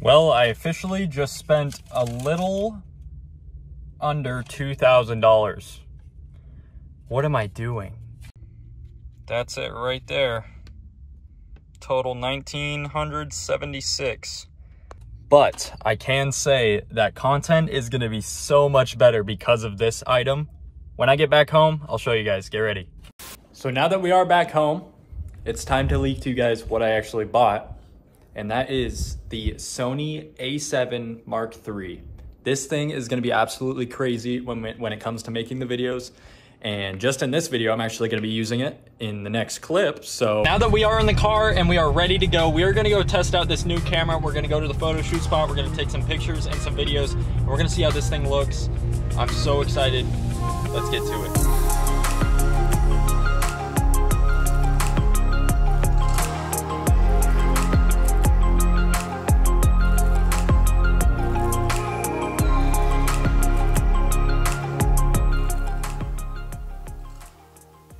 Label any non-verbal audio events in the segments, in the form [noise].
Well, I officially just spent a little under $2,000. What am I doing? That's it right there. Total 1976. But I can say that content is going to be so much better because of this item. When I get back home, I'll show you guys. Get ready. So now that we are back home, it's time to leak to you guys what I actually bought. And that is the Sony a7 Mark III. This thing is gonna be absolutely crazy when, when it comes to making the videos. And just in this video, I'm actually gonna be using it in the next clip. So now that we are in the car and we are ready to go, we are gonna go test out this new camera. We're gonna go to the photo shoot spot. We're gonna take some pictures and some videos. And we're gonna see how this thing looks. I'm so excited. Let's get to it.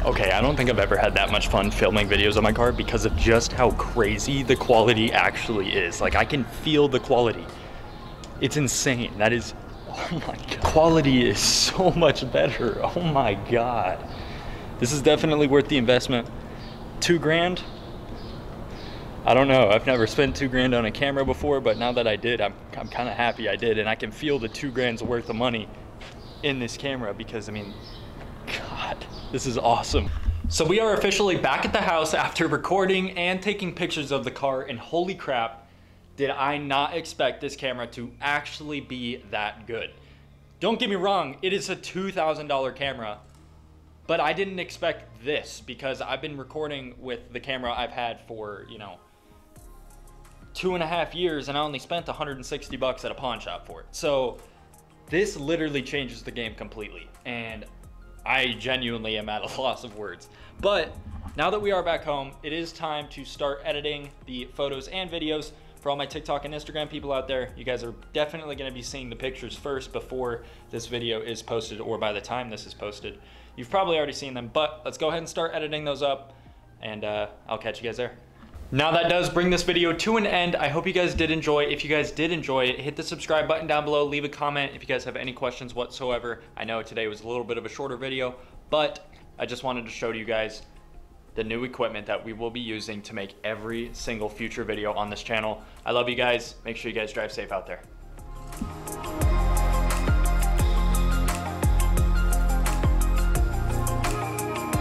Okay, I don't think I've ever had that much fun filming videos on my car because of just how crazy the quality actually is. Like I can feel the quality. It's insane. That is, [laughs] oh my God. Quality is so [laughs] much better. Oh my God. This is definitely worth the investment. Two grand? I don't know. I've never spent two grand on a camera before, but now that I did, I'm, I'm kind of happy I did. And I can feel the two grand's worth of money in this camera because I mean, this is awesome. So we are officially back at the house after recording and taking pictures of the car and holy crap, did I not expect this camera to actually be that good. Don't get me wrong, it is a $2,000 camera, but I didn't expect this because I've been recording with the camera I've had for, you know, two and a half years and I only spent 160 bucks at a pawn shop for it. So this literally changes the game completely. And I genuinely am at a [laughs] loss of words. But now that we are back home, it is time to start editing the photos and videos for all my TikTok and Instagram people out there. You guys are definitely gonna be seeing the pictures first before this video is posted or by the time this is posted. You've probably already seen them, but let's go ahead and start editing those up and uh, I'll catch you guys there. Now that does bring this video to an end. I hope you guys did enjoy. If you guys did enjoy it, hit the subscribe button down below. Leave a comment if you guys have any questions whatsoever. I know today was a little bit of a shorter video, but I just wanted to show you guys the new equipment that we will be using to make every single future video on this channel. I love you guys. Make sure you guys drive safe out there.